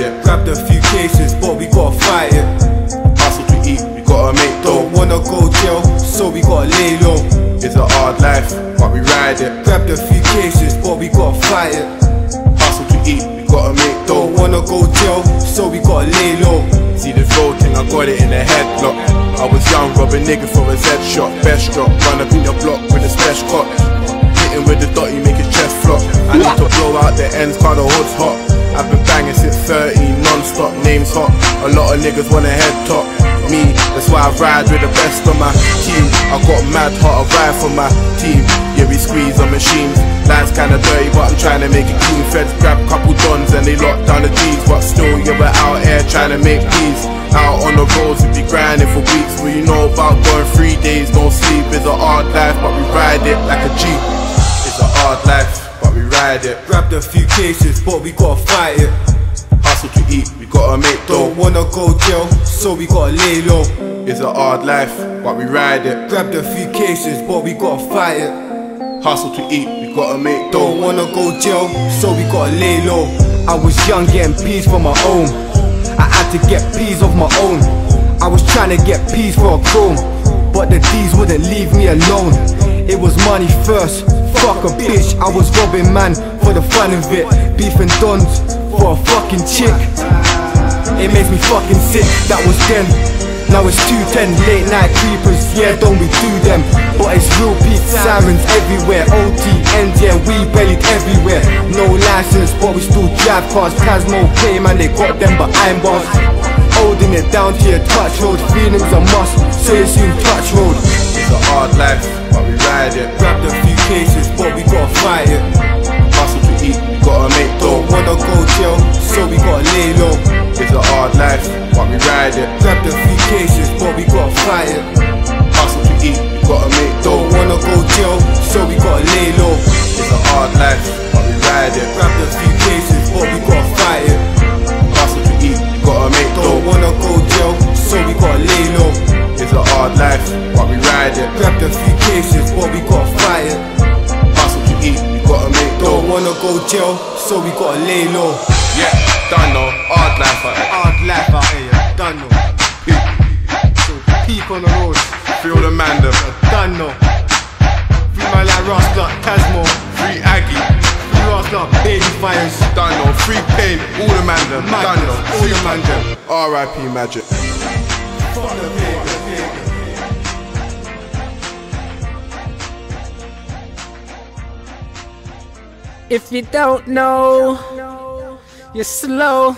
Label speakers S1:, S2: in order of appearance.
S1: it.
S2: Grabbed a few cases, but we gotta fight it.
S1: Hustle to eat, we gotta make dough.
S2: Don't wanna go jail, so we gotta lay low.
S1: It's a hard life, but we ride it.
S2: Grabbed a few cases, but we gotta fight it.
S1: Hustle to eat, we gotta make
S2: Don't wanna go jail, so we gotta lay low.
S1: See this road thing, I got it in a headlock. I was young, rob a nigga for a Z shot. Best drop, run up in your block with a special cop. Hitting with the dotty, make his out the ends, cause the hood's hot. I've been banging since 30, non-stop, names hot. A lot of niggas wanna head top. Me, that's why I ride with the best of my team. I got mad hot, I ride for my team. Yeah, we squeeze on machines. Life's kinda dirty, but I'm trying to make it clean. Feds grab couple dons and they lock down the G's. But still, yeah, we're out here trying to make peace. Out on the roads, we be grinding for weeks. What you know about going three days, no sleep. It's a hard life, but we ride it like a G. It's a hard life, ride it.
S2: Grabbed a few cases, but we gotta fight it.
S1: Hustle to eat, we gotta make dough.
S2: Don't wanna go jail, so we gotta lay low.
S1: It's a hard life, but we ride it.
S2: Grabbed a few cases, but we gotta fight it.
S1: Hustle to eat, we gotta make dough.
S2: Don't wanna go jail, so we gotta lay low. I was young, getting peas for my own. I had to get peas of my own. I was trying to get peas for a chrome, but the D's wouldn't leave me alone. It was money first, fuck a bitch. I was robbing man for the fun of it, beefing dons for a fucking chick. It makes me fucking sick, that was then. Now it's 210 late night creepers, yeah, don't we do them? But it's real beat sirens everywhere. OT, and we bellied everywhere. No license, but we still drive cars. Plasmo play, man, they got them behind bars. Holding it down to your touch road, feelings a must, so you soon touch road.
S1: It's a hard life, but we ride it.
S2: Grabbed a few cases, we gotta fight it.
S1: Hustle to eat, gotta make
S2: Don't
S1: dough.
S2: wanna go jail, so we gotta lay low.
S1: It's a hard life, but we ride it.
S2: Grabbed a few cases, but we gotta fight it.
S1: Hustle to eat, gotta make
S2: Don't
S1: dough.
S2: wanna go jail, so we gotta lay low.
S1: It's a hard life, but we ride it.
S2: Grabbed a few cases, but we gotta fight it.
S1: Hustle to eat, gotta make
S2: Don't
S1: dough.
S2: wanna go jail, so we gotta lay low.
S1: It's a hard life, but we ride it.
S2: Grabbed a few cases, but we gotta fight it. Go jail, so we gotta lay low.
S1: Yeah, done no, hard life, I
S2: Hard life out here, yeah, done no. So peak on the road,
S1: feel the man, them.
S2: done no. Free man like Rasta, Casmo,
S1: Free Aggie,
S2: free Rasta, baby Firez.
S1: done no. Free pain, all the man, them. Done no.
S2: all the man them.
S1: R.I.P. Magic.
S2: Fuck the pain.
S3: If you don't know, you're slow.